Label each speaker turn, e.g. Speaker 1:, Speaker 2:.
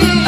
Speaker 1: Mm-hmm.